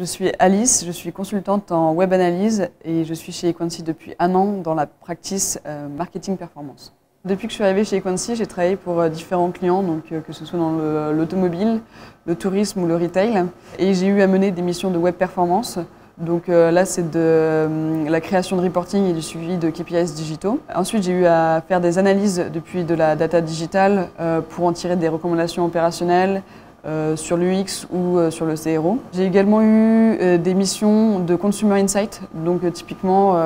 Je suis Alice, je suis consultante en web analyse et je suis chez Equancy depuis un an dans la practice euh, marketing performance. Depuis que je suis arrivée chez Equancy, j'ai travaillé pour euh, différents clients, donc euh, que ce soit dans l'automobile, le, tourisme ou le retail. Et j'ai eu à mener des missions de web performance. Donc là, c'est de la création de reporting et du suivi de KPIs digitaux. Ensuite, j'ai eu à faire des analyses depuis de la data digitale pour en tirer des recommandations opérationnelles, euh, sur l'UX ou euh, sur le CRO. J'ai également eu euh, des missions de Consumer Insight, donc typiquement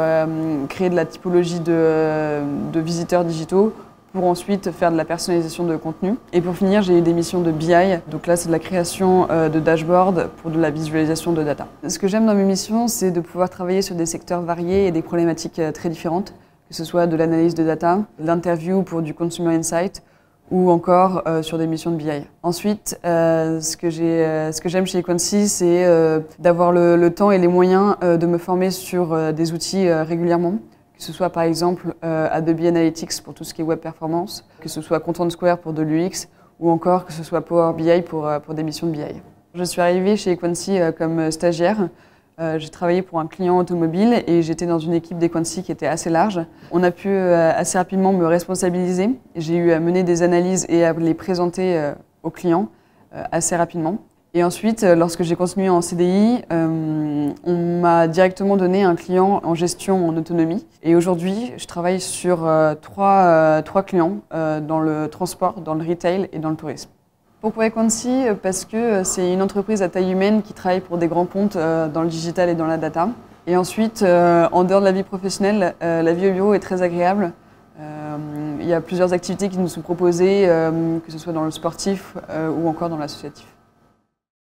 créer de la typologie de, visiteurs digitaux pour ensuite faire de la personnalisation de contenu. Et pour finir, j'ai eu des missions de BI, donc là c'est de la création de dashboards pour de la visualisation de data. Ce que j'aime dans mes missions, c'est de pouvoir travailler sur des secteurs variés et des problématiques très différentes, que ce soit de l'analyse de data, l'interview pour du Consumer Insight, ou encore euh, sur des missions de BI. Ensuite, euh, ce que euh, j'aime chez Equancy, c'est d'avoir le, le, temps et les moyens de me former sur des outils régulièrement, que ce soit par exemple Adobe Analytics pour tout ce qui est web performance, que ce soit Content Square pour de l'UX, ou encore que ce soit Power BI pour, pour des missions de BI. Je suis arrivée chez Equancy comme stagiaire. Euh, j'ai travaillé pour un client automobile et j'étais dans une équipe d'Equancy qui était assez large. On a pu euh, assez rapidement me responsabiliser. J'ai eu à mener des analyses et à les présenter euh, aux clients assez rapidement. Et ensuite, lorsque j'ai continué en CDI, on m'a directement donné un client en gestion en autonomie. Et aujourd'hui, je travaille sur trois, trois clients dans le transport, dans le retail et dans le tourisme. Pourquoi Equancy? Parce que c'est une entreprise à taille humaine qui travaille pour des grands comptes euh, dans le digital et dans la data. Et ensuite, euh, en dehors de la vie professionnelle, euh, la vie au bureau est très agréable. Il y a plusieurs activités qui nous sont proposées, que ce soit dans le sportif ou encore dans l'associatif.